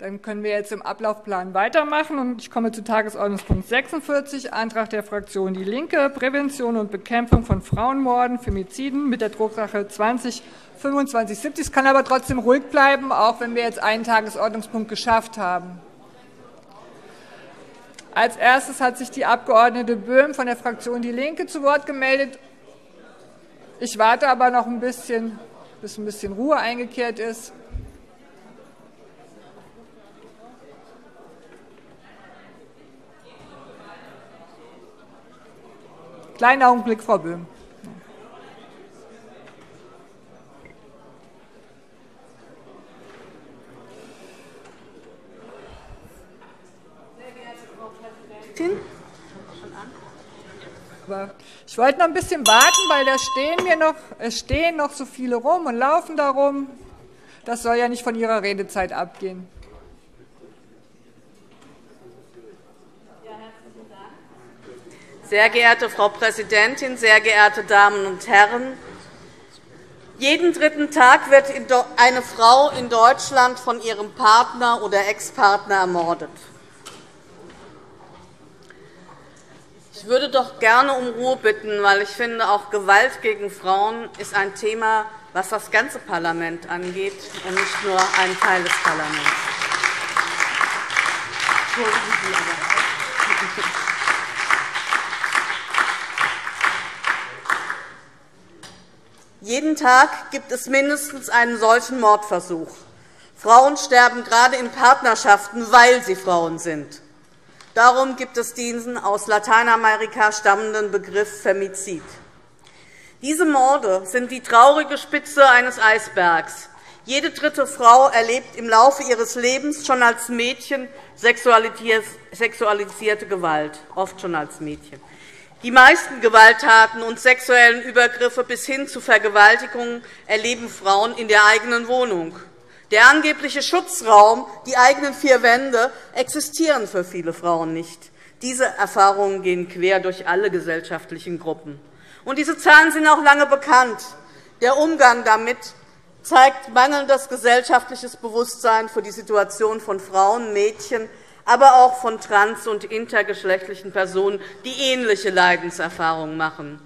Dann können wir jetzt im Ablaufplan weitermachen. Und ich komme zu Tagesordnungspunkt 46, Antrag der Fraktion DIE LINKE, Prävention und Bekämpfung von Frauenmorden, Femiziden mit der Drucksache 20 2570. Es kann aber trotzdem ruhig bleiben, auch wenn wir jetzt einen Tagesordnungspunkt geschafft haben. Als erstes hat sich die Abg. Böhm von der Fraktion DIE LINKE zu Wort gemeldet. Ich warte aber noch ein bisschen, bis ein bisschen Ruhe eingekehrt ist. Kleinen Augenblick, Frau Böhm. Ich wollte noch ein bisschen warten, weil da stehen mir noch, es stehen noch so viele rum und laufen darum. Das soll ja nicht von Ihrer Redezeit abgehen. Sehr geehrte Frau Präsidentin, sehr geehrte Damen und Herren! Jeden dritten Tag wird eine Frau in Deutschland von ihrem Partner oder Ex-Partner ermordet. Ich würde doch gerne um Ruhe bitten, weil ich finde, auch Gewalt gegen Frauen ist ein Thema, was das ganze Parlament angeht und nicht nur einen Teil des Parlaments. Jeden Tag gibt es mindestens einen solchen Mordversuch. Frauen sterben gerade in Partnerschaften, weil sie Frauen sind. Darum gibt es diesen aus Lateinamerika stammenden Begriff Femizid. Diese Morde sind die traurige Spitze eines Eisbergs. Jede dritte Frau erlebt im Laufe ihres Lebens schon als Mädchen sexualisierte Gewalt, oft schon als Mädchen. Die meisten Gewalttaten und sexuellen Übergriffe bis hin zu Vergewaltigungen erleben Frauen in der eigenen Wohnung. Der angebliche Schutzraum, die eigenen vier Wände, existieren für viele Frauen nicht. Diese Erfahrungen gehen quer durch alle gesellschaftlichen Gruppen. Und diese Zahlen sind auch lange bekannt. Der Umgang damit zeigt mangelndes gesellschaftliches Bewusstsein für die Situation von Frauen, Mädchen, aber auch von trans- und intergeschlechtlichen Personen, die ähnliche Leidenserfahrungen machen.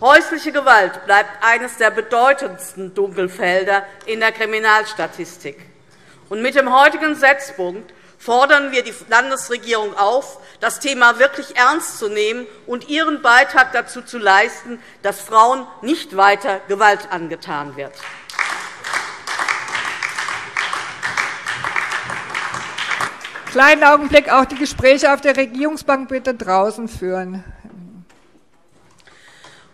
Häusliche Gewalt bleibt eines der bedeutendsten Dunkelfelder in der Kriminalstatistik. mit dem heutigen Setzpunkt fordern wir die Landesregierung auf, das Thema wirklich ernst zu nehmen und ihren Beitrag dazu zu leisten, dass Frauen nicht weiter Gewalt angetan wird. Kleinen Augenblick, auch die Gespräche auf der Regierungsbank bitte draußen führen.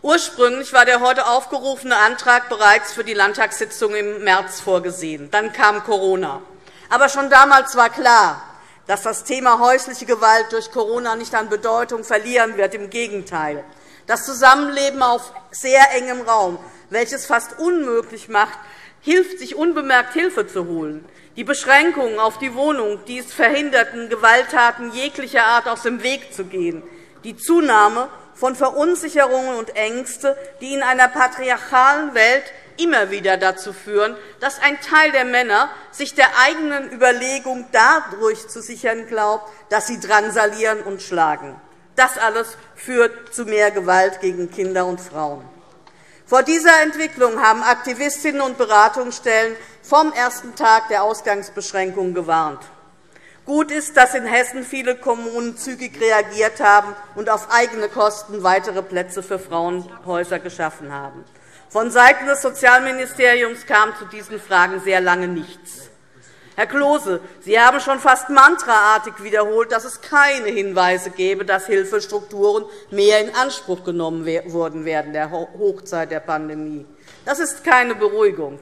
Ursprünglich war der heute aufgerufene Antrag bereits für die Landtagssitzung im März vorgesehen. Dann kam Corona. Aber schon damals war klar, dass das Thema häusliche Gewalt durch Corona nicht an Bedeutung verlieren wird. Im Gegenteil. Das Zusammenleben auf sehr engem Raum, welches fast unmöglich macht, hilft, sich unbemerkt Hilfe zu holen. Die Beschränkungen auf die Wohnung, die es verhinderten, Gewalttaten jeglicher Art aus dem Weg zu gehen, die Zunahme von Verunsicherungen und Ängste, die in einer patriarchalen Welt immer wieder dazu führen, dass ein Teil der Männer sich der eigenen Überlegung dadurch zu sichern glaubt, dass sie drangsalieren und schlagen. Das alles führt zu mehr Gewalt gegen Kinder und Frauen. Vor dieser Entwicklung haben Aktivistinnen und Beratungsstellen vom ersten Tag der Ausgangsbeschränkungen gewarnt. Gut ist, dass in Hessen viele Kommunen zügig reagiert haben und auf eigene Kosten weitere Plätze für Frauenhäuser geschaffen haben. Vonseiten des Sozialministeriums kam zu diesen Fragen sehr lange nichts. Herr Klose, Sie haben schon fast mantraartig wiederholt, dass es keine Hinweise gäbe, dass Hilfestrukturen mehr in Anspruch genommen wurden während der Hochzeit der Pandemie. Das ist keine Beruhigung.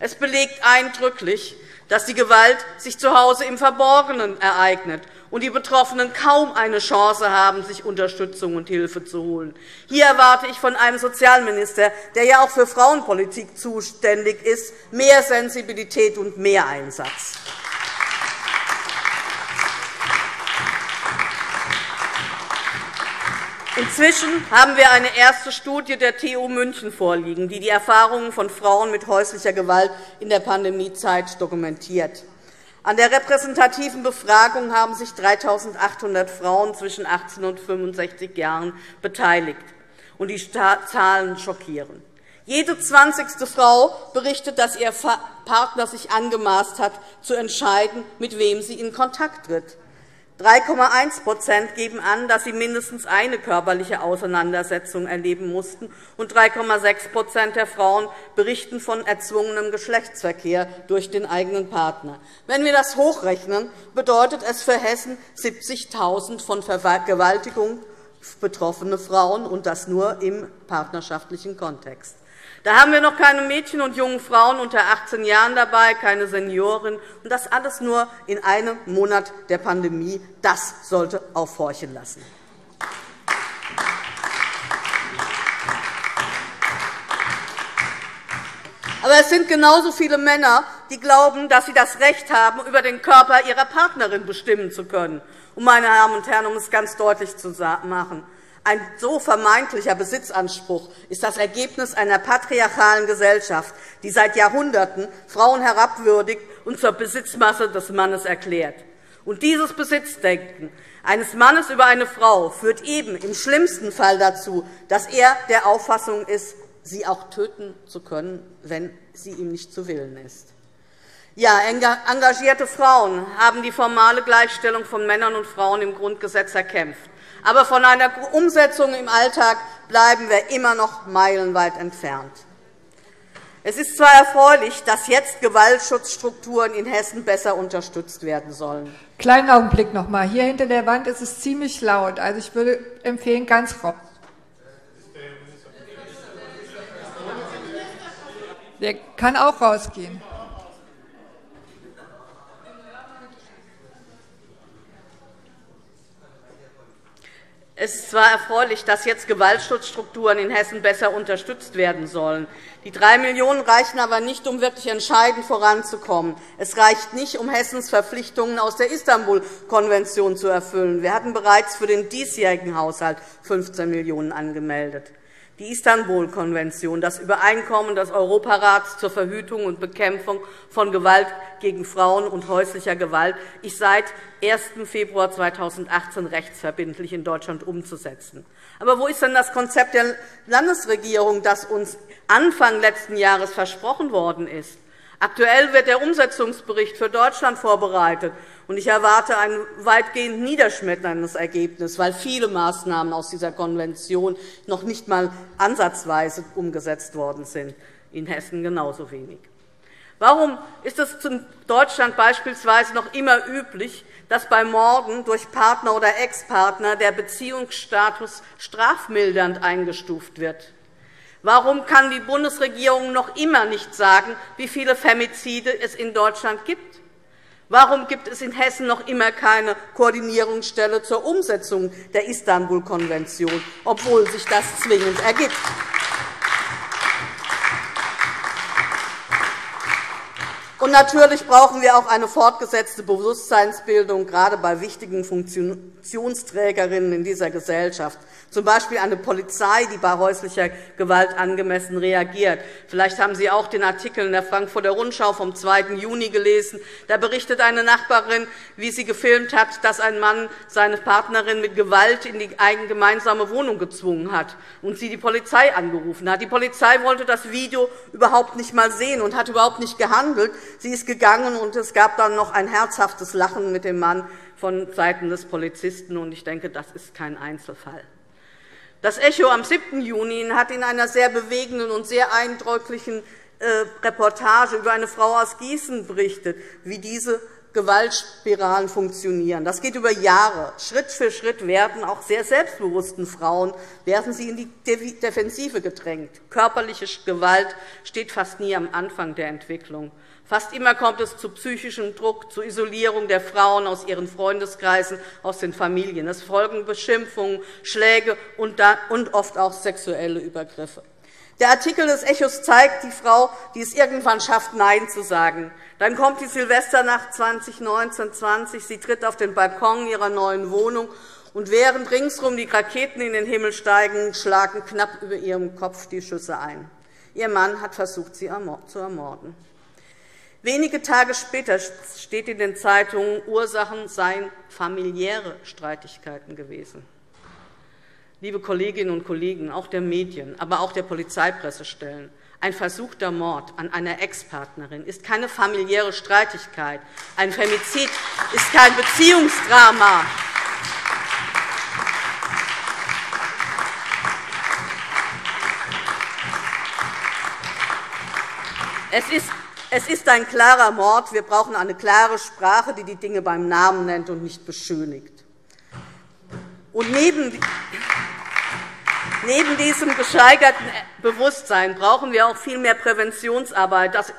Es belegt eindrücklich, dass die Gewalt sich zu Hause im Verborgenen ereignet und die Betroffenen kaum eine Chance haben, sich Unterstützung und Hilfe zu holen. Hier erwarte ich von einem Sozialminister, der ja auch für Frauenpolitik zuständig ist, mehr Sensibilität und mehr Einsatz. Inzwischen haben wir eine erste Studie der TU München vorliegen, die die Erfahrungen von Frauen mit häuslicher Gewalt in der Pandemiezeit dokumentiert. An der repräsentativen Befragung haben sich 3.800 Frauen zwischen 18 und 65 Jahren beteiligt. Und die Zahlen schockieren. Jede zwanzigste Frau berichtet, dass ihr Partner sich angemaßt hat, zu entscheiden, mit wem sie in Kontakt tritt. 3,1% geben an, dass sie mindestens eine körperliche Auseinandersetzung erleben mussten, und 3,6% der Frauen berichten von erzwungenem Geschlechtsverkehr durch den eigenen Partner. Wenn wir das hochrechnen, bedeutet es für Hessen 70.000 von Vergewaltigung betroffene Frauen, und das nur im partnerschaftlichen Kontext. Da haben wir noch keine Mädchen und jungen Frauen unter 18 Jahren dabei, keine Senioren, und das alles nur in einem Monat der Pandemie. Das sollte aufhorchen lassen. Aber es sind genauso viele Männer, die glauben, dass sie das Recht haben, über den Körper ihrer Partnerin bestimmen zu können. Und, meine Damen und Herren, um es ganz deutlich zu machen, ein so vermeintlicher Besitzanspruch ist das Ergebnis einer patriarchalen Gesellschaft, die seit Jahrhunderten Frauen herabwürdigt und zur Besitzmasse des Mannes erklärt. Und dieses Besitzdenken eines Mannes über eine Frau führt eben im schlimmsten Fall dazu, dass er der Auffassung ist, sie auch töten zu können, wenn sie ihm nicht zu Willen ist. Ja, engagierte Frauen haben die formale Gleichstellung von Männern und Frauen im Grundgesetz erkämpft. Aber von einer Umsetzung im Alltag bleiben wir immer noch meilenweit entfernt. Es ist zwar erfreulich, dass jetzt Gewaltschutzstrukturen in Hessen besser unterstützt werden sollen. Kleinen Augenblick noch einmal. Hier hinter der Wand ist es ziemlich laut. Also ich würde empfehlen, ganz raus. Der kann auch rausgehen. Es ist zwar erfreulich, dass jetzt Gewaltschutzstrukturen in Hessen besser unterstützt werden sollen. Die 3 Millionen € reichen aber nicht, um wirklich entscheidend voranzukommen. Es reicht nicht, um Hessens Verpflichtungen aus der Istanbul-Konvention zu erfüllen. Wir hatten bereits für den diesjährigen Haushalt 15 Millionen € angemeldet die Istanbul-Konvention, das Übereinkommen des Europarats zur Verhütung und Bekämpfung von Gewalt gegen Frauen und häuslicher Gewalt, ist seit 1. Februar 2018 rechtsverbindlich in Deutschland umzusetzen. Aber wo ist denn das Konzept der Landesregierung, das uns Anfang letzten Jahres versprochen worden ist? Aktuell wird der Umsetzungsbericht für Deutschland vorbereitet. Ich erwarte ein weitgehend niederschmetterndes Ergebnis, weil viele Maßnahmen aus dieser Konvention noch nicht einmal ansatzweise umgesetzt worden sind, in Hessen genauso wenig. Warum ist es in Deutschland beispielsweise noch immer üblich, dass bei Morden durch Partner oder Ex-Partner der Beziehungsstatus strafmildernd eingestuft wird? Warum kann die Bundesregierung noch immer nicht sagen, wie viele Femizide es in Deutschland gibt? Warum gibt es in Hessen noch immer keine Koordinierungsstelle zur Umsetzung der Istanbul-Konvention, obwohl sich das zwingend ergibt? Und natürlich brauchen wir auch eine fortgesetzte Bewusstseinsbildung, gerade bei wichtigen Funktionsträgerinnen in dieser Gesellschaft, z. B. eine Polizei, die bei häuslicher Gewalt angemessen reagiert. Vielleicht haben Sie auch den Artikel in der Frankfurter Rundschau vom 2. Juni gelesen. Da berichtet eine Nachbarin, wie sie gefilmt hat, dass ein Mann seine Partnerin mit Gewalt in die gemeinsame Wohnung gezwungen hat und sie die Polizei angerufen hat. Die Polizei wollte das Video überhaupt nicht einmal sehen und hat überhaupt nicht gehandelt. Sie ist gegangen, und es gab dann noch ein herzhaftes Lachen mit dem Mann von Seiten des Polizisten. Ich denke, das ist kein Einzelfall. Das Echo am 7. Juni hat in einer sehr bewegenden und sehr eindrücklichen äh, Reportage über eine Frau aus Gießen berichtet, wie diese Gewaltspiralen funktionieren. Das geht über Jahre. Schritt für Schritt werden auch sehr selbstbewussten Frauen werden sie in die Defensive gedrängt. Körperliche Gewalt steht fast nie am Anfang der Entwicklung. Fast immer kommt es zu psychischem Druck, zu Isolierung der Frauen aus ihren Freundeskreisen, aus den Familien. Es folgen Beschimpfungen, Schläge und oft auch sexuelle Übergriffe. Der Artikel des Echos zeigt die Frau, die es irgendwann schafft, Nein zu sagen. Dann kommt die Silvesternacht 2019-20. Sie tritt auf den Balkon ihrer neuen Wohnung, und während ringsherum die Raketen in den Himmel steigen, schlagen knapp über ihrem Kopf die Schüsse ein. Ihr Mann hat versucht, sie zu ermorden. Wenige Tage später steht in den Zeitungen, Ursachen seien familiäre Streitigkeiten gewesen. Liebe Kolleginnen und Kollegen, auch der Medien, aber auch der Polizeipressestellen, ein versuchter Mord an einer Ex-Partnerin ist keine familiäre Streitigkeit. Ein Femizid ist kein Beziehungsdrama. Es ist es ist ein klarer Mord. Wir brauchen eine klare Sprache, die die Dinge beim Namen nennt und nicht beschönigt. Und neben, neben diesem gesteigerten Bewusstsein brauchen wir auch viel mehr Präventionsarbeit. Das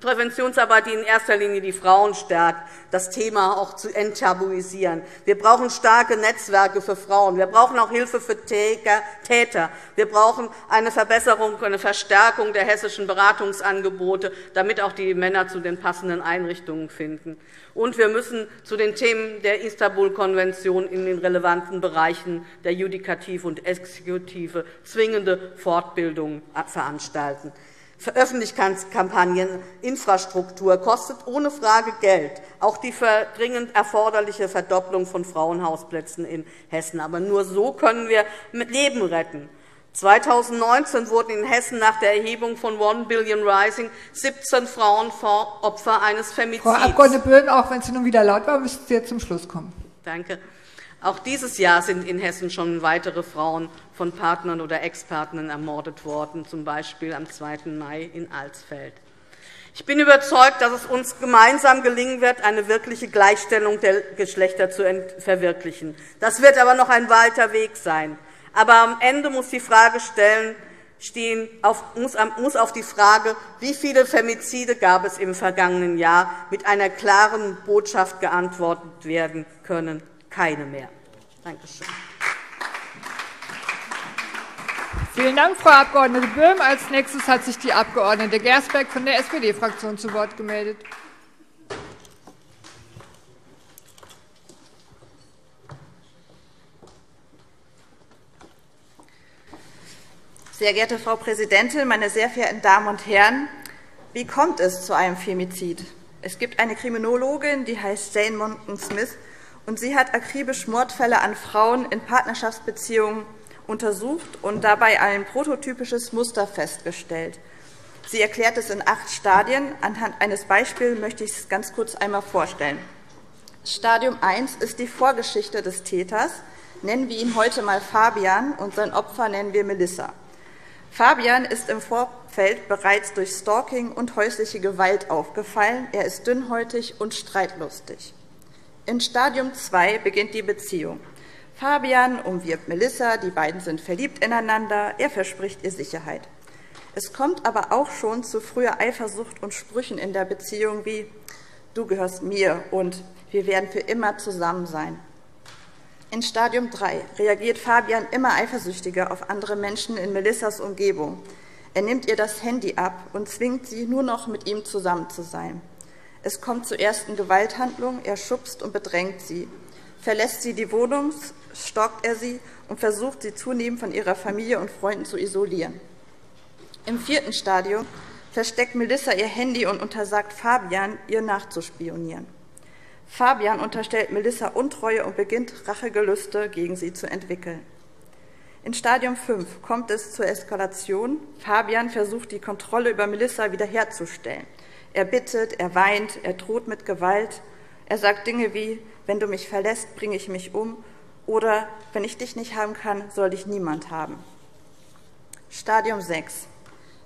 Präventionsarbeit, die in erster Linie die Frauen stärkt, das Thema auch zu enttabuisieren. Wir brauchen starke Netzwerke für Frauen. Wir brauchen auch Hilfe für Täter. Wir brauchen eine Verbesserung, eine Verstärkung der hessischen Beratungsangebote, damit auch die Männer zu den passenden Einrichtungen finden. Und wir müssen zu den Themen der Istanbul-Konvention in den relevanten Bereichen der Judikative und Exekutive zwingende Fortbildungen veranstalten. Öffentlichkeitskampagnen, Infrastruktur kostet ohne Frage Geld, auch die dringend erforderliche Verdopplung von Frauenhausplätzen in Hessen. Aber nur so können wir Leben retten. 2019 wurden in Hessen nach der Erhebung von One Billion Rising 17 Frauen Opfer eines Femizids. Frau Abg. Böhm, auch wenn Sie nun wieder laut war, müssen Sie jetzt zum Schluss kommen. Danke. Auch dieses Jahr sind in Hessen schon weitere Frauen von Partnern oder Ex-Partnern ermordet worden, z. B. am 2. Mai in Alsfeld. Ich bin überzeugt, dass es uns gemeinsam gelingen wird, eine wirkliche Gleichstellung der Geschlechter zu verwirklichen. Das wird aber noch ein weiter Weg sein. Aber am Ende muss die Frage stellen, stehen, muss auf die Frage, wie viele Femizide gab es im vergangenen Jahr, mit einer klaren Botschaft geantwortet werden können keine mehr. Danke schön. Vielen Dank, Frau Abg. Böhm. Als nächstes hat sich die Abg. Gersbeck von der SPD-Fraktion zu Wort gemeldet. Sehr geehrte Frau Präsidentin, meine sehr verehrten Damen und Herren! Wie kommt es zu einem Femizid? Es gibt eine Kriminologin, die heißt Jane Monken Smith, und sie hat akribisch Mordfälle an Frauen in Partnerschaftsbeziehungen untersucht und dabei ein prototypisches Muster festgestellt. Sie erklärt es in acht Stadien. Anhand eines Beispiels möchte ich es ganz kurz einmal vorstellen. Stadium 1 ist die Vorgeschichte des Täters. Nennen wir ihn heute mal Fabian und sein Opfer nennen wir Melissa. Fabian ist im Vorfeld bereits durch Stalking und häusliche Gewalt aufgefallen. Er ist dünnhäutig und streitlustig. In Stadium 2 beginnt die Beziehung. Fabian umwirbt Melissa, die beiden sind verliebt ineinander, er verspricht ihr Sicherheit. Es kommt aber auch schon zu früher Eifersucht und Sprüchen in der Beziehung wie Du gehörst mir und wir werden für immer zusammen sein. In Stadium 3 reagiert Fabian immer eifersüchtiger auf andere Menschen in Melissas Umgebung. Er nimmt ihr das Handy ab und zwingt sie, nur noch mit ihm zusammen zu sein. Es kommt zur ersten Gewalthandlung, er schubst und bedrängt sie. Verlässt sie die Wohnung, stockt er sie und versucht, sie zunehmend von ihrer Familie und Freunden zu isolieren. Im vierten Stadium versteckt Melissa ihr Handy und untersagt Fabian, ihr nachzuspionieren. Fabian unterstellt Melissa Untreue und beginnt Rachegelüste gegen sie zu entwickeln. In Stadium 5 kommt es zur Eskalation. Fabian versucht, die Kontrolle über Melissa wiederherzustellen. Er bittet, er weint, er droht mit Gewalt. Er sagt Dinge wie, wenn du mich verlässt, bringe ich mich um oder wenn ich dich nicht haben kann, soll dich niemand haben. Stadium 6.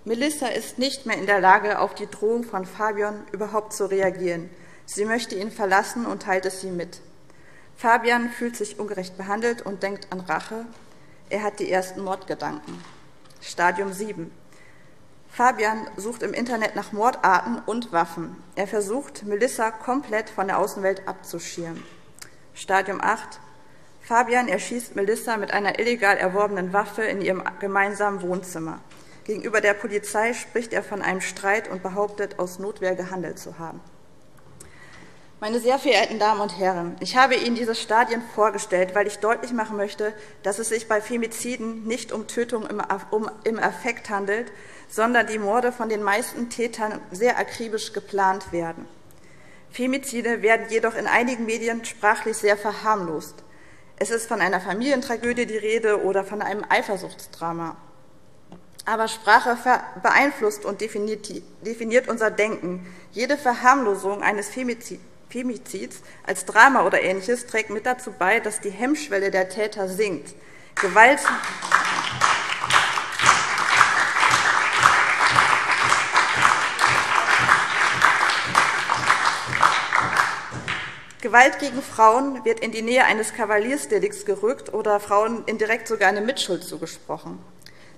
Melissa ist nicht mehr in der Lage, auf die Drohung von Fabian überhaupt zu reagieren. Sie möchte ihn verlassen und teilt es ihm mit. Fabian fühlt sich ungerecht behandelt und denkt an Rache. Er hat die ersten Mordgedanken. Stadium 7. Fabian sucht im Internet nach Mordarten und Waffen. Er versucht, Melissa komplett von der Außenwelt abzuschirmen. Stadium 8. Fabian erschießt Melissa mit einer illegal erworbenen Waffe in ihrem gemeinsamen Wohnzimmer. Gegenüber der Polizei spricht er von einem Streit und behauptet, aus Notwehr gehandelt zu haben. Meine sehr verehrten Damen und Herren, ich habe Ihnen diese Stadien vorgestellt, weil ich deutlich machen möchte, dass es sich bei Femiziden nicht um Tötung im Affekt handelt, sondern die Morde von den meisten Tätern sehr akribisch geplant werden. Femizide werden jedoch in einigen Medien sprachlich sehr verharmlost. Es ist von einer Familientragödie die Rede oder von einem Eifersuchtsdrama. Aber Sprache beeinflusst und definiert unser Denken. Jede Verharmlosung eines Femizids als Drama oder Ähnliches trägt mit dazu bei, dass die Hemmschwelle der Täter sinkt. Gewalt Gewalt gegen Frauen wird in die Nähe eines Kavaliersdelikts gerückt oder Frauen indirekt sogar eine Mitschuld zugesprochen.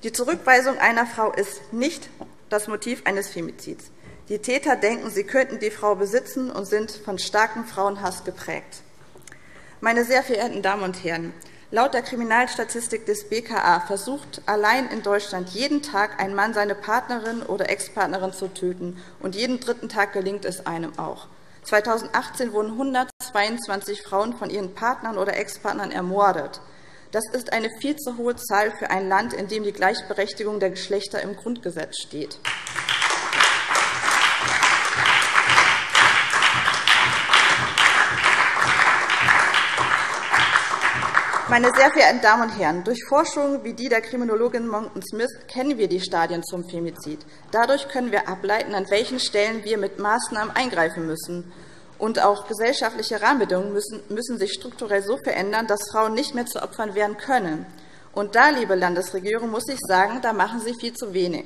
Die Zurückweisung einer Frau ist nicht das Motiv eines Femizids. Die Täter denken, sie könnten die Frau besitzen und sind von starkem Frauenhass geprägt. Meine sehr verehrten Damen und Herren, laut der Kriminalstatistik des BKA versucht allein in Deutschland jeden Tag ein Mann seine Partnerin oder Ex-Partnerin zu töten, und jeden dritten Tag gelingt es einem auch. 2018 wurden 122 Frauen von ihren Partnern oder Ex-Partnern ermordet. Das ist eine viel zu hohe Zahl für ein Land, in dem die Gleichberechtigung der Geschlechter im Grundgesetz steht. Meine sehr verehrten Damen und Herren, durch Forschungen wie die der Kriminologin Monckton Smith kennen wir die Stadien zum Femizid. Dadurch können wir ableiten, an welchen Stellen wir mit Maßnahmen eingreifen müssen. Und auch gesellschaftliche Rahmenbedingungen müssen, müssen sich strukturell so verändern, dass Frauen nicht mehr zu Opfern werden können. Und da, liebe Landesregierung, muss ich sagen, da machen Sie viel zu wenig.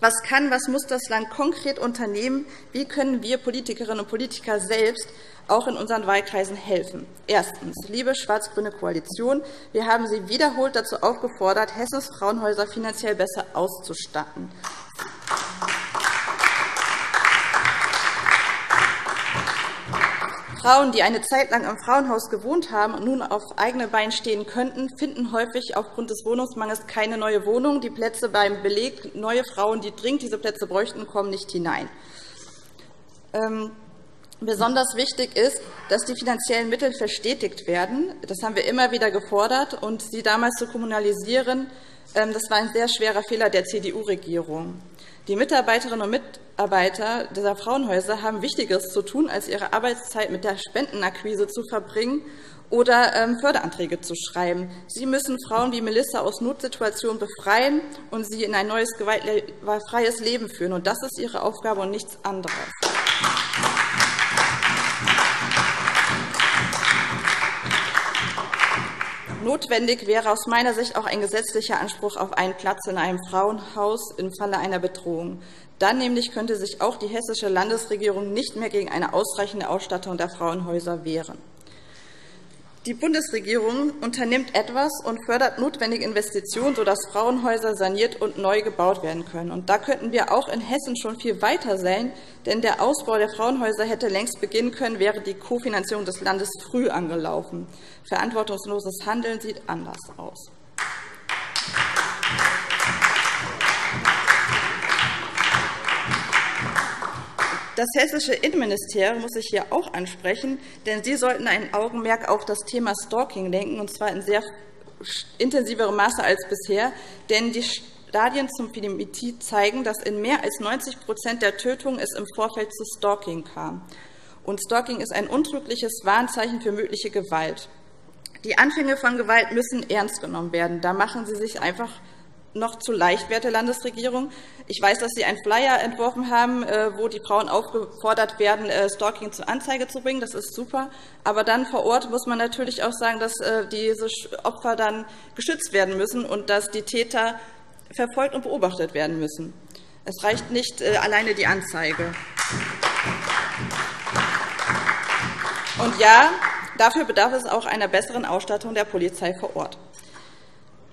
Was kann, was muss das Land konkret unternehmen? Wie können wir Politikerinnen und Politiker selbst auch in unseren Wahlkreisen helfen? Erstens. Liebe schwarz-grüne Koalition, wir haben Sie wiederholt dazu aufgefordert, Hessens Frauenhäuser finanziell besser auszustatten. Frauen, die eine Zeit lang im Frauenhaus gewohnt haben und nun auf eigene Beine stehen könnten, finden häufig aufgrund des Wohnungsmangels keine neue Wohnung. Die Plätze beim Beleg, neue Frauen, die dringend diese Plätze bräuchten, kommen nicht hinein. Ähm, besonders wichtig ist, dass die finanziellen Mittel verstetigt werden. Das haben wir immer wieder gefordert. Und sie damals zu kommunalisieren, das war ein sehr schwerer Fehler der CDU-Regierung. Die Mitarbeiterinnen und Mitarbeiter dieser Frauenhäuser haben Wichtigeres zu tun, als ihre Arbeitszeit mit der Spendenakquise zu verbringen oder ähm, Förderanträge zu schreiben. Sie müssen Frauen wie Melissa aus Notsituationen befreien und sie in ein neues gewaltfreies Leben führen. Und das ist ihre Aufgabe und nichts anderes. Notwendig wäre aus meiner Sicht auch ein gesetzlicher Anspruch auf einen Platz in einem Frauenhaus im Falle einer Bedrohung. Dann nämlich könnte sich auch die hessische Landesregierung nicht mehr gegen eine ausreichende Ausstattung der Frauenhäuser wehren. Die Bundesregierung unternimmt etwas und fördert notwendige Investitionen, sodass Frauenhäuser saniert und neu gebaut werden können. Und da könnten wir auch in Hessen schon viel weiter sein, denn der Ausbau der Frauenhäuser hätte längst beginnen können, wäre die Kofinanzierung des Landes früh angelaufen. Verantwortungsloses Handeln sieht anders aus. Das hessische Innenministerium muss ich hier auch ansprechen, denn Sie sollten ein Augenmerk auf das Thema Stalking lenken, und zwar in sehr intensiverem Maße als bisher. Denn die Stadien zum Femizid zeigen, dass in mehr als 90 der Tötungen es im Vorfeld zu Stalking kam. Und Stalking ist ein untrügliches Warnzeichen für mögliche Gewalt. Die Anfänge von Gewalt müssen ernst genommen werden. Da machen Sie sich einfach noch zu leicht, werte Landesregierung. Ich weiß, dass Sie einen Flyer entworfen haben, äh, wo die Frauen aufgefordert werden, äh, Stalking zur Anzeige zu bringen. Das ist super. Aber dann vor Ort muss man natürlich auch sagen, dass äh, diese Opfer dann geschützt werden müssen und dass die Täter verfolgt und beobachtet werden müssen. Es reicht nicht alleine die Anzeige. Und ja, dafür bedarf es auch einer besseren Ausstattung der Polizei vor Ort.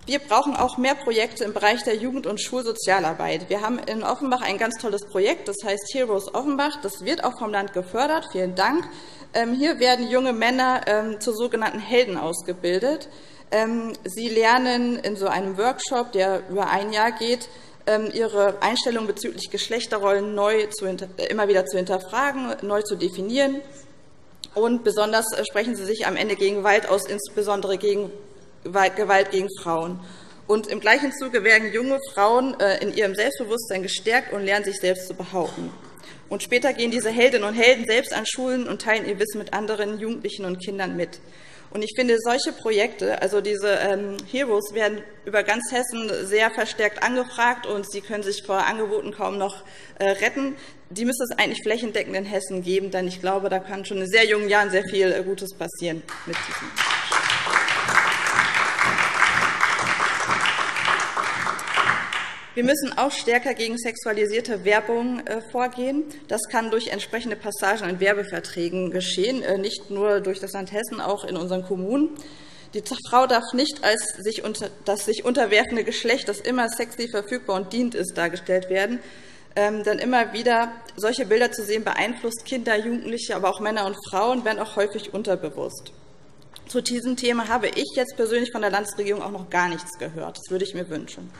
Wir brauchen auch mehr Projekte im Bereich der Jugend- und Schulsozialarbeit. Wir haben in Offenbach ein ganz tolles Projekt, das heißt Heroes Offenbach. Das wird auch vom Land gefördert. Vielen Dank. Ähm, hier werden junge Männer ähm, zu sogenannten Helden ausgebildet. Ähm, sie lernen in so einem Workshop, der über ein Jahr geht, ihre Einstellung bezüglich Geschlechterrollen neu zu, immer wieder zu hinterfragen, neu zu definieren. Und besonders äh, sprechen sie sich am Ende gegen Gewalt aus, insbesondere gegen Gewalt gegen Frauen. Und im gleichen Zuge werden junge Frauen äh, in ihrem Selbstbewusstsein gestärkt und lernen, sich selbst zu behaupten. Und später gehen diese Heldinnen und Helden selbst an Schulen und teilen ihr Wissen mit anderen Jugendlichen und Kindern mit. Und ich finde, solche Projekte, also diese ähm, Heroes, werden über ganz Hessen sehr verstärkt angefragt und sie können sich vor Angeboten kaum noch äh, retten. Die müsste es eigentlich flächendeckend in Hessen geben, denn ich glaube, da kann schon in sehr jungen Jahren sehr viel äh, Gutes passieren mit diesem. Wir müssen auch stärker gegen sexualisierte Werbung äh, vorgehen. Das kann durch entsprechende Passagen in Werbeverträgen geschehen, äh, nicht nur durch das Land Hessen, auch in unseren Kommunen. Die Frau darf nicht als das sich unterwerfende Geschlecht, das immer sexy verfügbar und dient ist, dargestellt werden. Ähm, denn immer wieder solche Bilder zu sehen, beeinflusst Kinder, Jugendliche, aber auch Männer und Frauen, werden auch häufig unterbewusst. Zu diesem Thema habe ich jetzt persönlich von der Landesregierung auch noch gar nichts gehört. Das würde ich mir wünschen.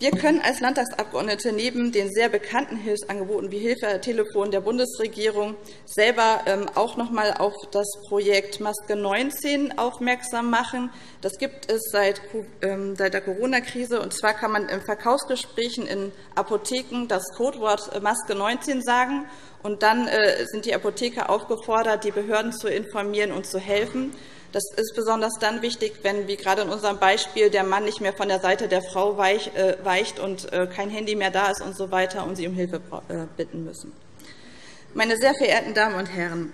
Wir können als Landtagsabgeordnete neben den sehr bekannten Hilfsangeboten wie Hilfetelefon der Bundesregierung selber ähm, auch noch einmal auf das Projekt Maske 19 aufmerksam machen. Das gibt es ähm, seit der Corona-Krise. Und zwar kann man in Verkaufsgesprächen in Apotheken das Codewort äh, Maske 19 sagen. Und dann äh, sind die Apotheker aufgefordert, die Behörden zu informieren und zu helfen. Das ist besonders dann wichtig, wenn, wie gerade in unserem Beispiel, der Mann nicht mehr von der Seite der Frau äh, weicht und äh, kein Handy mehr da ist und so weiter und sie um Hilfe äh, bitten müssen. Meine sehr verehrten Damen und Herren,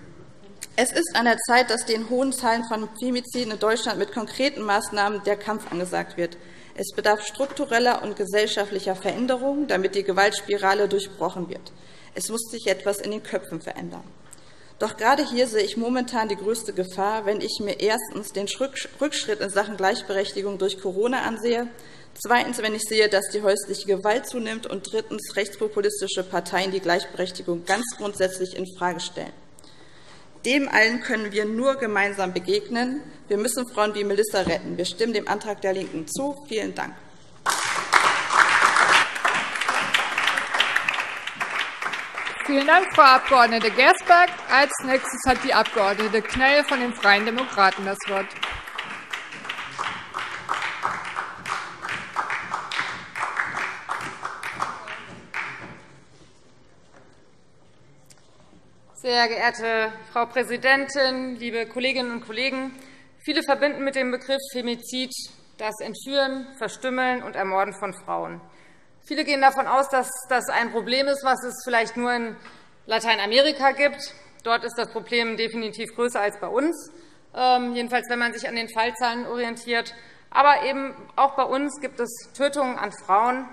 es ist an der Zeit, dass den hohen Zahlen von Femiziden in Deutschland mit konkreten Maßnahmen der Kampf angesagt wird. Es bedarf struktureller und gesellschaftlicher Veränderungen, damit die Gewaltspirale durchbrochen wird. Es muss sich etwas in den Köpfen verändern. Doch gerade hier sehe ich momentan die größte Gefahr, wenn ich mir erstens den Rückschritt in Sachen Gleichberechtigung durch Corona ansehe, zweitens, wenn ich sehe, dass die häusliche Gewalt zunimmt und drittens rechtspopulistische Parteien die Gleichberechtigung ganz grundsätzlich in Frage stellen. Dem allen können wir nur gemeinsam begegnen. Wir müssen Frauen wie Melissa retten. Wir stimmen dem Antrag der LINKEN zu. Vielen Dank. Vielen Dank, Frau Abg. Gersberg. Als nächstes hat die Abg. Knell von den Freien Demokraten das Wort. Sehr geehrte Frau Präsidentin, liebe Kolleginnen und Kollegen! Viele verbinden mit dem Begriff Femizid das Entführen, Verstümmeln und Ermorden von Frauen. Viele gehen davon aus, dass das ein Problem ist, was es vielleicht nur in Lateinamerika gibt. Dort ist das Problem definitiv größer als bei uns, ähm, jedenfalls wenn man sich an den Fallzahlen orientiert. Aber eben auch bei uns gibt es Tötungen an Frauen,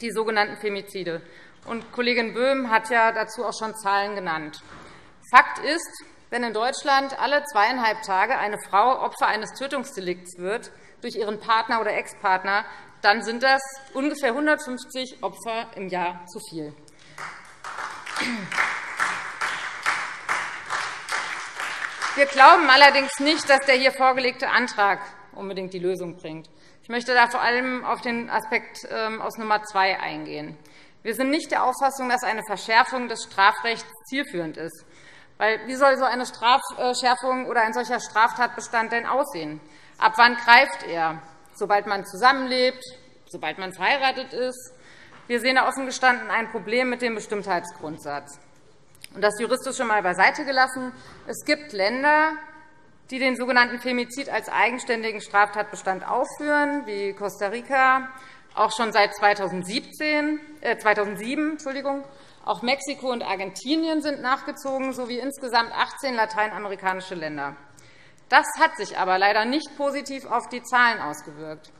die sogenannten Femizide. Und Kollegin Böhm hat ja dazu auch schon Zahlen genannt. Fakt ist, wenn in Deutschland alle zweieinhalb Tage eine Frau Opfer eines Tötungsdelikts wird durch ihren Partner oder Ex-Partner, dann sind das ungefähr 150 Opfer im Jahr zu viel. Wir glauben allerdings nicht, dass der hier vorgelegte Antrag unbedingt die Lösung bringt. Ich möchte da vor allem auf den Aspekt ähm, aus Nummer zwei eingehen. Wir sind nicht der Auffassung, dass eine Verschärfung des Strafrechts zielführend ist. Weil, wie soll so eine Strafschärfung oder ein solcher Straftatbestand denn aussehen? Ab wann greift er? Sobald man zusammenlebt, sobald man verheiratet ist. Wir sehen da offen gestanden ein Problem mit dem Bestimmtheitsgrundsatz. Und das Juristische mal beiseite gelassen. Es gibt Länder, die den sogenannten Femizid als eigenständigen Straftatbestand aufführen, wie Costa Rica, auch schon seit 2017, äh 2007. Entschuldigung. Auch Mexiko und Argentinien sind nachgezogen, sowie insgesamt 18 lateinamerikanische Länder. Das hat sich aber leider nicht positiv auf die Zahlen ausgewirkt.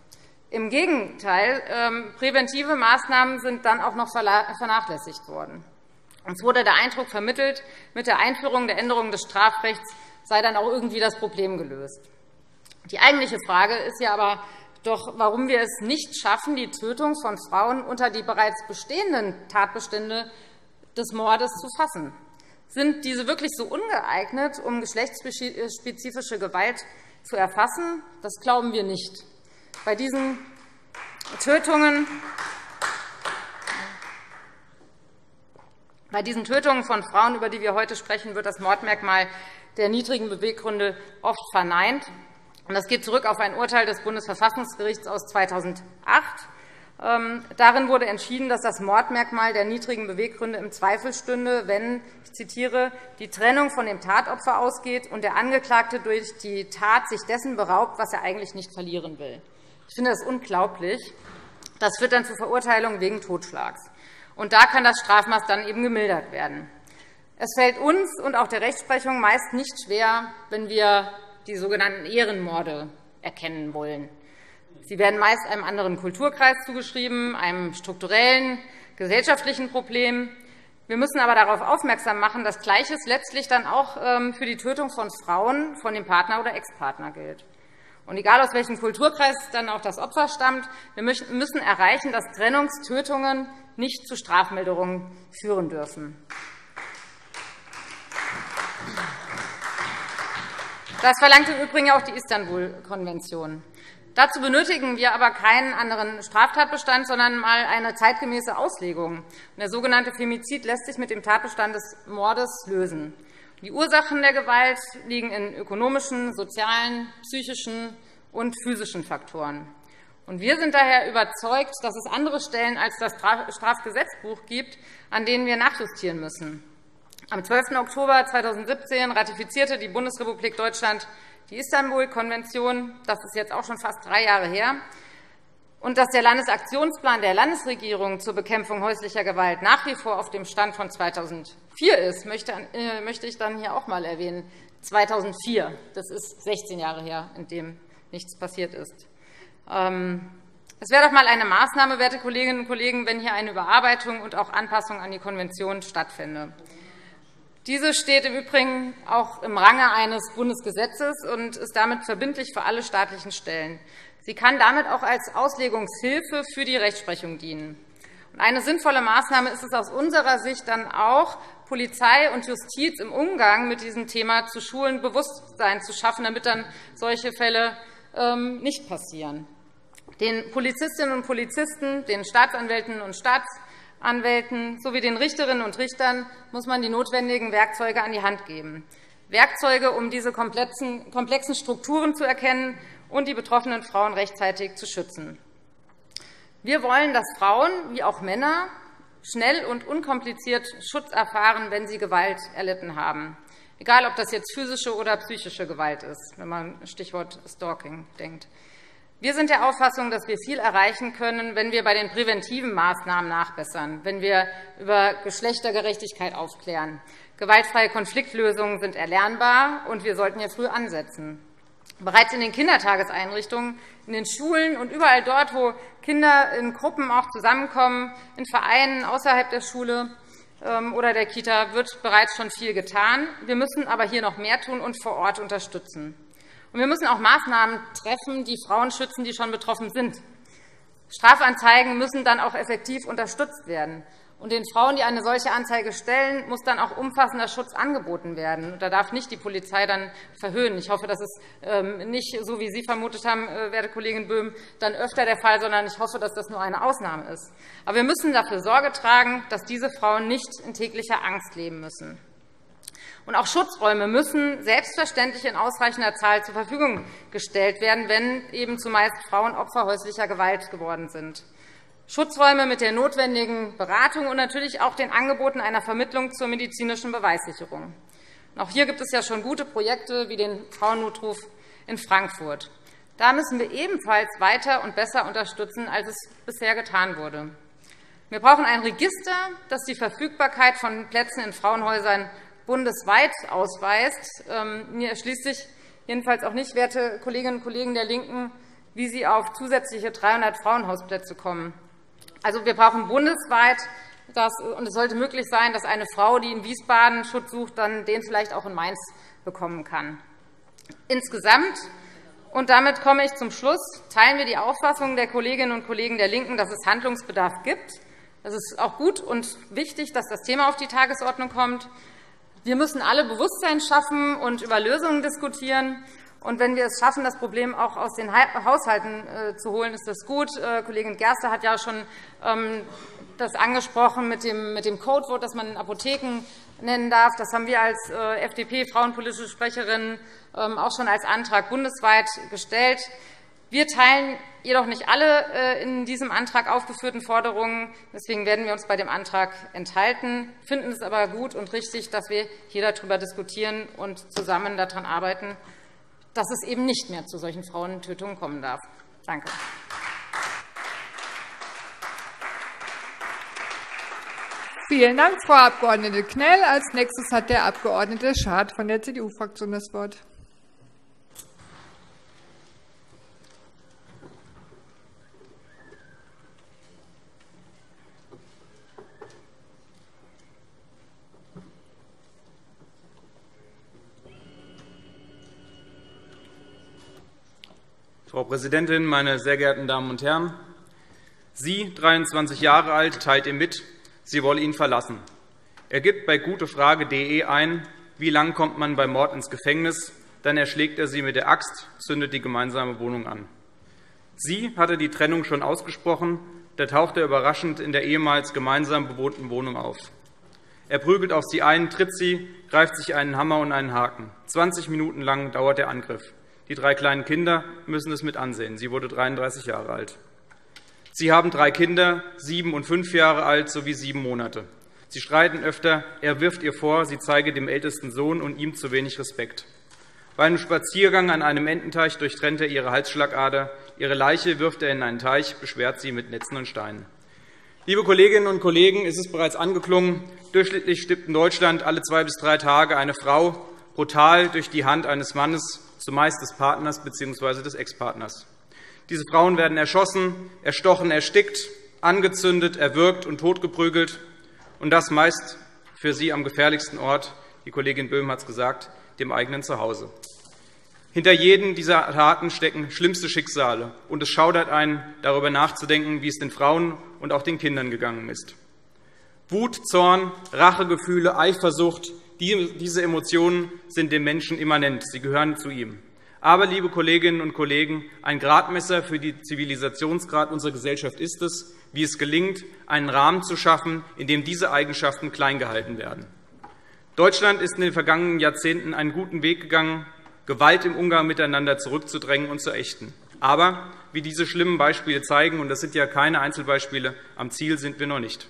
Im Gegenteil, ähm, präventive Maßnahmen sind dann auch noch vernachlässigt worden. Uns wurde der Eindruck vermittelt, mit der Einführung der Änderungen des Strafrechts sei dann auch irgendwie das Problem gelöst. Die eigentliche Frage ist ja aber doch, warum wir es nicht schaffen, die Tötung von Frauen unter die bereits bestehenden Tatbestände des Mordes zu fassen. Sind diese wirklich so ungeeignet, um geschlechtsspezifische Gewalt zu erfassen? Das glauben wir nicht. Bei diesen Tötungen Bei diesen Tötungen von Frauen, über die wir heute sprechen, wird das Mordmerkmal der niedrigen Beweggründe oft verneint. Das geht zurück auf ein Urteil des Bundesverfassungsgerichts aus 2008. Ähm, darin wurde entschieden, dass das Mordmerkmal der niedrigen Beweggründe im Zweifel stünde, wenn, ich zitiere, die Trennung von dem Tatopfer ausgeht und der Angeklagte durch die Tat sich dessen beraubt, was er eigentlich nicht verlieren will. Ich finde das unglaublich. Das führt dann zu Verurteilungen wegen Totschlags. Und da kann das Strafmaß dann eben gemildert werden. Es fällt uns und auch der Rechtsprechung meist nicht schwer, wenn wir die sogenannten Ehrenmorde erkennen wollen. Sie werden meist einem anderen Kulturkreis zugeschrieben, einem strukturellen, gesellschaftlichen Problem. Wir müssen aber darauf aufmerksam machen, dass Gleiches letztlich dann auch ähm, für die Tötung von Frauen von dem Partner oder Ex-Partner gilt. Und egal aus welchem Kulturkreis dann auch das Opfer stammt, wir müssen erreichen, dass Trennungstötungen nicht zu Strafmilderungen führen dürfen. Das verlangt im Übrigen auch die Istanbul-Konvention. Dazu benötigen wir aber keinen anderen Straftatbestand, sondern einmal eine zeitgemäße Auslegung. Der sogenannte Femizid lässt sich mit dem Tatbestand des Mordes lösen. Die Ursachen der Gewalt liegen in ökonomischen, sozialen, psychischen und physischen Faktoren. Wir sind daher überzeugt, dass es andere Stellen als das Strafgesetzbuch gibt, an denen wir nachjustieren müssen. Am 12. Oktober 2017 ratifizierte die Bundesrepublik Deutschland die Istanbul-Konvention. Das ist jetzt auch schon fast drei Jahre her. Und dass der Landesaktionsplan der Landesregierung zur Bekämpfung häuslicher Gewalt nach wie vor auf dem Stand von 2004 ist, möchte äh, ich dann hier auch einmal erwähnen. 2004, das ist 16 Jahre her, in dem nichts passiert ist. Ähm, es wäre doch einmal eine Maßnahme, werte Kolleginnen und Kollegen, wenn hier eine Überarbeitung und auch Anpassung an die Konvention stattfände. Diese steht im Übrigen auch im Range eines Bundesgesetzes und ist damit verbindlich für alle staatlichen Stellen. Sie kann damit auch als Auslegungshilfe für die Rechtsprechung dienen. Eine sinnvolle Maßnahme ist es aus unserer Sicht dann auch, Polizei und Justiz im Umgang mit diesem Thema zu schulen, Bewusstsein zu schaffen, damit dann solche Fälle ähm, nicht passieren. Den Polizistinnen und Polizisten, den Staatsanwälten und Staatsanwälten sowie den Richterinnen und Richtern muss man die notwendigen Werkzeuge an die Hand geben. Werkzeuge, um diese komplexen Strukturen zu erkennen und die betroffenen Frauen rechtzeitig zu schützen. Wir wollen, dass Frauen wie auch Männer schnell und unkompliziert Schutz erfahren, wenn sie Gewalt erlitten haben, egal ob das jetzt physische oder psychische Gewalt ist, wenn man Stichwort Stalking denkt. Wir sind der Auffassung, dass wir viel erreichen können, wenn wir bei den präventiven Maßnahmen nachbessern, wenn wir über Geschlechtergerechtigkeit aufklären. Gewaltfreie Konfliktlösungen sind erlernbar, und wir sollten hier früh ansetzen. Bereits in den Kindertageseinrichtungen, in den Schulen und überall dort, wo Kinder in Gruppen auch zusammenkommen, in Vereinen außerhalb der Schule ähm, oder der Kita, wird bereits schon viel getan. Wir müssen aber hier noch mehr tun und vor Ort unterstützen. Und wir müssen auch Maßnahmen treffen, die Frauen schützen, die schon betroffen sind. Strafanzeigen müssen dann auch effektiv unterstützt werden. Und den Frauen, die eine solche Anzeige stellen, muss dann auch umfassender Schutz angeboten werden. Da darf nicht die Polizei dann verhöhnen. Ich hoffe, das ist ähm, nicht, so wie Sie vermutet haben, äh, werte Kollegin Böhm, dann öfter der Fall, sondern ich hoffe, dass das nur eine Ausnahme ist. Aber wir müssen dafür Sorge tragen, dass diese Frauen nicht in täglicher Angst leben müssen. Und auch Schutzräume müssen selbstverständlich in ausreichender Zahl zur Verfügung gestellt werden, wenn eben zumeist Frauen Opfer häuslicher Gewalt geworden sind. Schutzräume mit der notwendigen Beratung und natürlich auch den Angeboten einer Vermittlung zur medizinischen Beweissicherung. Auch hier gibt es ja schon gute Projekte wie den Frauennotruf in Frankfurt. Da müssen wir ebenfalls weiter und besser unterstützen, als es bisher getan wurde. Wir brauchen ein Register, das die Verfügbarkeit von Plätzen in Frauenhäusern bundesweit ausweist. Ähm, mir erschließt sich jedenfalls auch nicht, werte Kolleginnen und Kollegen der LINKEN, wie Sie auf zusätzliche 300 Frauenhausplätze kommen. Also, wir brauchen bundesweit das, und es sollte möglich sein, dass eine Frau, die in Wiesbaden Schutz sucht, dann den vielleicht auch in Mainz bekommen kann. Insgesamt und damit komme ich zum Schluss. Teilen wir die Auffassung der Kolleginnen und Kollegen der LINKEN, dass es Handlungsbedarf gibt. Es ist auch gut und wichtig, dass das Thema auf die Tagesordnung kommt. Wir müssen alle Bewusstsein schaffen und über Lösungen diskutieren. Und wenn wir es schaffen, das Problem auch aus den Haushalten äh, zu holen, ist das gut. Äh, Kollegin Gerster hat ja schon ähm, das angesprochen mit dem, Codewort, das man Apotheken nennen darf. Das haben wir als äh, FDP, frauenpolitische Sprecherin, ähm, auch schon als Antrag bundesweit gestellt. Wir teilen jedoch nicht alle äh, in diesem Antrag aufgeführten Forderungen. Deswegen werden wir uns bei dem Antrag enthalten, finden es aber gut und richtig, dass wir hier darüber diskutieren und zusammen daran arbeiten, dass es eben nicht mehr zu solchen Frauentötungen kommen darf. Danke. Vielen Dank, Frau Abg. Knell. Als nächstes hat der Abg. Schad von der CDU-Fraktion das Wort. Frau Präsidentin, meine sehr geehrten Damen und Herren! Sie, 23 Jahre alt, teilt ihm mit, sie wolle ihn verlassen. Er gibt bei gutefrage.de ein, wie lang kommt man beim Mord ins Gefängnis, dann erschlägt er sie mit der Axt, zündet die gemeinsame Wohnung an. Sie hatte die Trennung schon ausgesprochen, da taucht er überraschend in der ehemals gemeinsam bewohnten Wohnung auf. Er prügelt auf sie ein, tritt sie, greift sich einen Hammer und einen Haken. 20 Minuten lang dauert der Angriff. Die drei kleinen Kinder müssen es mit ansehen. Sie wurde 33 Jahre alt. Sie haben drei Kinder, sieben und fünf Jahre alt sowie sieben Monate. Sie streiten öfter. Er wirft ihr vor, sie zeige dem ältesten Sohn und ihm zu wenig Respekt. Bei einem Spaziergang an einem Ententeich durchtrennt er ihre Halsschlagader. Ihre Leiche wirft er in einen Teich, beschwert sie mit Netzen und Steinen. Liebe Kolleginnen und Kollegen, es ist bereits angeklungen, durchschnittlich stirbt in Deutschland alle zwei bis drei Tage eine Frau brutal durch die Hand eines Mannes, zumeist des Partners bzw. des Ex-Partners. Diese Frauen werden erschossen, erstochen, erstickt, angezündet, erwürgt und totgeprügelt, und das meist für sie am gefährlichsten Ort, die Kollegin Böhm hat es gesagt, dem eigenen Zuhause. Hinter jedem dieser Taten stecken schlimmste Schicksale, und es schaudert einen, darüber nachzudenken, wie es den Frauen und auch den Kindern gegangen ist. Wut, Zorn, Rachegefühle, Eifersucht, diese Emotionen sind dem Menschen immanent. Sie gehören zu ihm. Aber, liebe Kolleginnen und Kollegen, ein Gradmesser für den Zivilisationsgrad unserer Gesellschaft ist es, wie es gelingt, einen Rahmen zu schaffen, in dem diese Eigenschaften klein gehalten werden. Deutschland ist in den vergangenen Jahrzehnten einen guten Weg gegangen, Gewalt im Umgang miteinander zurückzudrängen und zu ächten. Aber, wie diese schlimmen Beispiele zeigen, und das sind ja keine Einzelbeispiele, am Ziel sind wir noch nicht.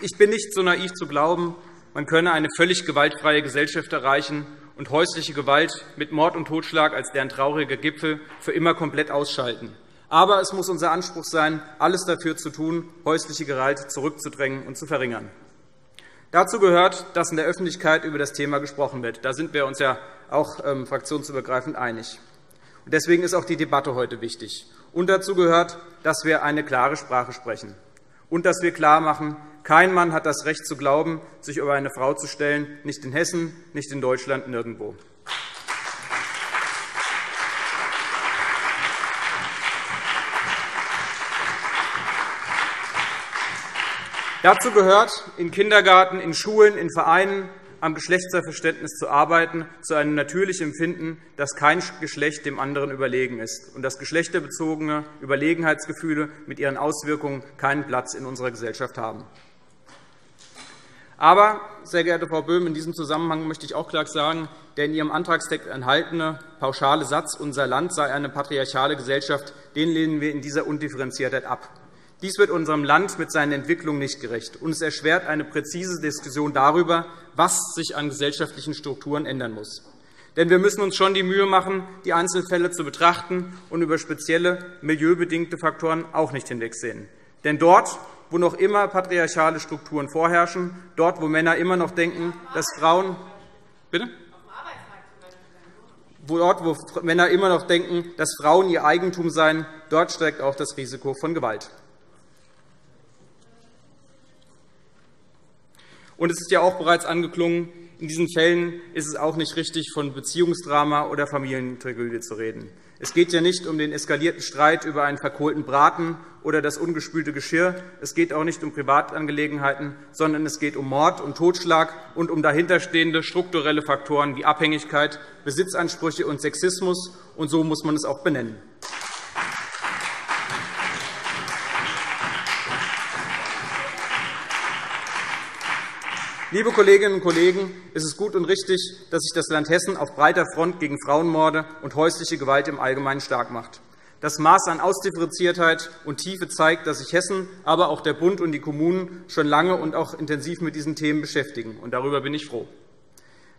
Ich bin nicht so naiv zu glauben, man könne eine völlig gewaltfreie Gesellschaft erreichen und häusliche Gewalt mit Mord und Totschlag als deren trauriger Gipfel für immer komplett ausschalten. Aber es muss unser Anspruch sein, alles dafür zu tun, häusliche Gewalt zurückzudrängen und zu verringern. Dazu gehört, dass in der Öffentlichkeit über das Thema gesprochen wird. Da sind wir uns ja auch ähm, fraktionsübergreifend einig. Deswegen ist auch die Debatte heute wichtig. Und dazu gehört, dass wir eine klare Sprache sprechen und dass wir klarmachen, kein Mann hat das Recht zu glauben, sich über eine Frau zu stellen, nicht in Hessen, nicht in Deutschland, nirgendwo. Dazu gehört, in Kindergarten, in Schulen, in Vereinen am Geschlechtsverständnis zu arbeiten, zu einem natürlichen Empfinden, dass kein Geschlecht dem anderen überlegen ist und dass geschlechterbezogene Überlegenheitsgefühle mit ihren Auswirkungen keinen Platz in unserer Gesellschaft haben. Aber, sehr geehrte Frau Böhm, in diesem Zusammenhang möchte ich auch klar sagen, der in Ihrem Antragstext enthaltene pauschale Satz, unser Land sei eine patriarchale Gesellschaft, den lehnen wir in dieser Undifferenziertheit ab. Dies wird unserem Land mit seinen Entwicklungen nicht gerecht, und es erschwert eine präzise Diskussion darüber, was sich an gesellschaftlichen Strukturen ändern muss. Denn wir müssen uns schon die Mühe machen, die Einzelfälle zu betrachten und über spezielle milieubedingte Faktoren auch nicht hinwegsehen. Denn dort, wo noch immer patriarchale Strukturen vorherrschen, dort, wo Männer immer noch denken, dass Frauen Bitte? Dort, wo Männer immer noch denken, dass Frauen ihr Eigentum seien, dort steigt auch das Risiko von Gewalt. Und es ist ja auch bereits angeklungen, in diesen Fällen ist es auch nicht richtig, von Beziehungsdrama oder Familientragödie zu reden. Es geht ja nicht um den eskalierten Streit über einen verkohlten Braten oder das ungespülte Geschirr. Es geht auch nicht um Privatangelegenheiten, sondern es geht um Mord und Totschlag und um dahinterstehende strukturelle Faktoren wie Abhängigkeit, Besitzansprüche und Sexismus. Und so muss man es auch benennen. Liebe Kolleginnen und Kollegen, es ist gut und richtig, dass sich das Land Hessen auf breiter Front gegen Frauenmorde und häusliche Gewalt im Allgemeinen stark macht. Das Maß an Ausdifferenziertheit und Tiefe zeigt, dass sich Hessen, aber auch der Bund und die Kommunen schon lange und auch intensiv mit diesen Themen beschäftigen. Und darüber bin ich froh.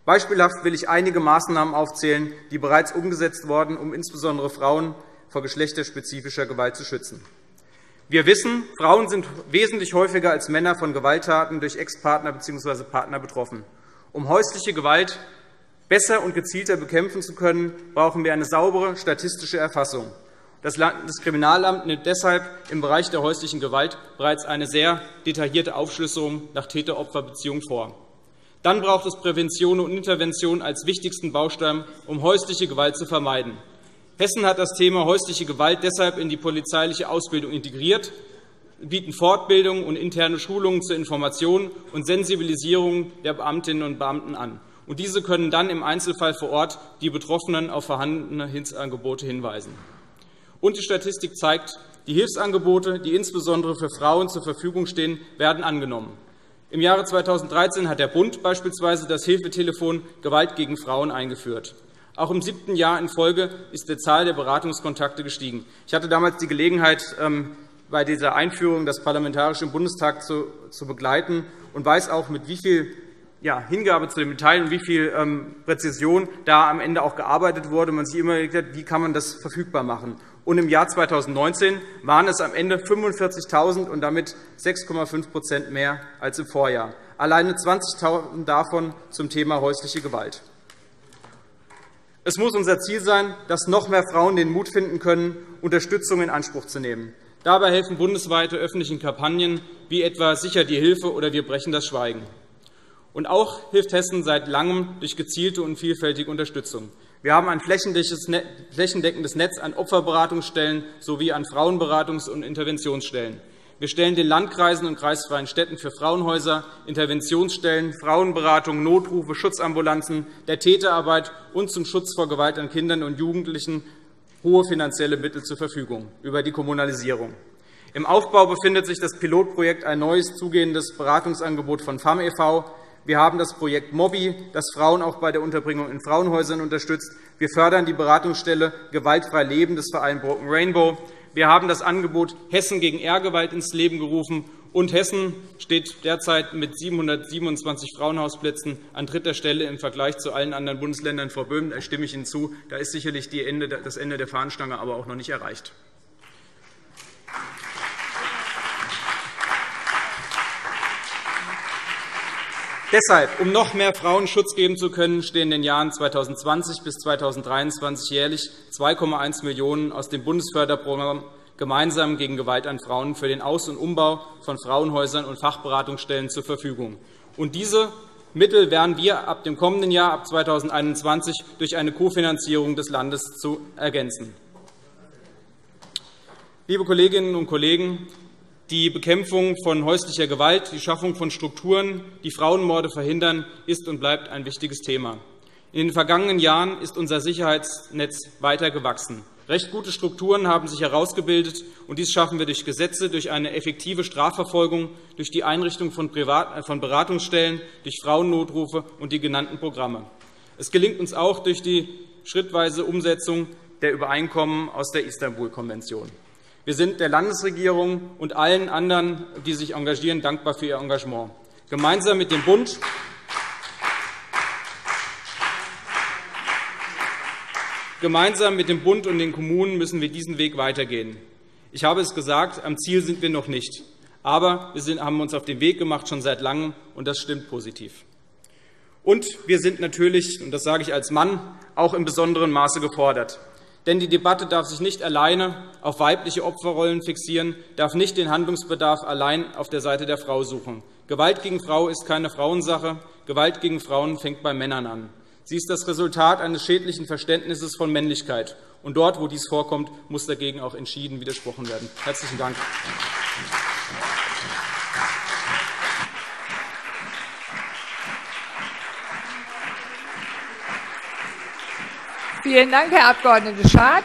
Beispielhaft will ich einige Maßnahmen aufzählen, die bereits umgesetzt wurden, um insbesondere Frauen vor geschlechterspezifischer Gewalt zu schützen. Wir wissen, Frauen sind wesentlich häufiger als Männer von Gewalttaten durch Ex-Partner bzw. Partner betroffen. Um häusliche Gewalt besser und gezielter bekämpfen zu können, brauchen wir eine saubere statistische Erfassung. Das Landeskriminalamt nimmt deshalb im Bereich der häuslichen Gewalt bereits eine sehr detaillierte Aufschlüsselung nach Täter-Opfer-Beziehung vor. Dann braucht es Prävention und Intervention als wichtigsten Baustein, um häusliche Gewalt zu vermeiden. Hessen hat das Thema häusliche Gewalt deshalb in die polizeiliche Ausbildung integriert, bieten Fortbildungen und interne Schulungen zur Information und Sensibilisierung der Beamtinnen und Beamten an. diese können dann im Einzelfall vor Ort die Betroffenen auf vorhandene Hilfsangebote hinweisen. Und die Statistik zeigt, die Hilfsangebote, die insbesondere für Frauen zur Verfügung stehen, werden angenommen. Im Jahre 2013 hat der Bund beispielsweise das Hilfetelefon Gewalt gegen Frauen eingeführt. Auch im siebten Jahr in Folge ist die Zahl der Beratungskontakte gestiegen. Ich hatte damals die Gelegenheit, ähm, bei dieser Einführung das Parlamentarische im Bundestag zu begleiten und weiß auch, mit wie viel Hingabe zu den Detail und wie viel ähm, Präzision da am Ende auch gearbeitet wurde. Man sich immer überlegt hat, wie kann man das verfügbar machen. Und Im Jahr 2019 waren es am Ende 45.000 und damit 6,5% mehr als im Vorjahr. Alleine 20.000 davon zum Thema häusliche Gewalt. Es muss unser Ziel sein, dass noch mehr Frauen den Mut finden können, Unterstützung in Anspruch zu nehmen. Dabei helfen bundesweite öffentliche Kampagnen wie etwa Sicher die Hilfe oder Wir brechen das Schweigen. Und auch hilft Hessen seit Langem durch gezielte und vielfältige Unterstützung. Wir haben ein flächendeckendes Netz an Opferberatungsstellen sowie an Frauenberatungs- und Interventionsstellen. Wir stellen den Landkreisen und kreisfreien Städten für Frauenhäuser, Interventionsstellen, Frauenberatung, Notrufe, Schutzambulanzen, der Täterarbeit und zum Schutz vor Gewalt an Kindern und Jugendlichen hohe finanzielle Mittel zur Verfügung über die Kommunalisierung. Im Aufbau befindet sich das Pilotprojekt ein neues zugehendes Beratungsangebot von FAM e.V. Wir haben das Projekt MOBI, das Frauen auch bei der Unterbringung in Frauenhäusern unterstützt. Wir fördern die Beratungsstelle Gewaltfrei Leben des Vereins Broken Rainbow. Wir haben das Angebot Hessen gegen Ehrgewalt ins Leben gerufen. Und Hessen steht derzeit mit 727 Frauenhausplätzen an dritter Stelle im Vergleich zu allen anderen Bundesländern vor Böhmen. Da stimme ich Ihnen zu. Da ist sicherlich das Ende der Fahnenstange aber auch noch nicht erreicht. Deshalb, um noch mehr Frauen Schutz geben zu können, stehen in den Jahren 2020 bis 2023 jährlich 2,1 Millionen € aus dem Bundesförderprogramm Gemeinsam gegen Gewalt an Frauen für den Aus- und Umbau von Frauenhäusern und Fachberatungsstellen zur Verfügung. Und diese Mittel werden wir ab dem kommenden Jahr, ab 2021, durch eine Kofinanzierung des Landes zu ergänzen. Liebe Kolleginnen und Kollegen, die Bekämpfung von häuslicher Gewalt, die Schaffung von Strukturen, die Frauenmorde verhindern, ist und bleibt ein wichtiges Thema. In den vergangenen Jahren ist unser Sicherheitsnetz weiter gewachsen. Recht gute Strukturen haben sich herausgebildet, und dies schaffen wir durch Gesetze, durch eine effektive Strafverfolgung, durch die Einrichtung von Beratungsstellen, durch Frauennotrufe und die genannten Programme. Es gelingt uns auch durch die schrittweise Umsetzung der Übereinkommen aus der Istanbul-Konvention. Wir sind der Landesregierung und allen anderen, die sich engagieren, dankbar für ihr Engagement. Gemeinsam mit dem Bund Gemeinsam mit dem Bund und den Kommunen müssen wir diesen Weg weitergehen. Ich habe es gesagt, am Ziel sind wir noch nicht. Aber wir haben uns auf den Weg gemacht, schon seit Langem, und das stimmt positiv. Und wir sind natürlich, und das sage ich als Mann, auch in besonderem Maße gefordert. Denn die Debatte darf sich nicht alleine auf weibliche Opferrollen fixieren, darf nicht den Handlungsbedarf allein auf der Seite der Frau suchen. Gewalt gegen Frau ist keine Frauensache. Gewalt gegen Frauen fängt bei Männern an. Sie ist das Resultat eines schädlichen Verständnisses von Männlichkeit. Und dort, wo dies vorkommt, muss dagegen auch entschieden widersprochen werden. – Herzlichen Dank. Vielen Dank, Herr Abg. Schad.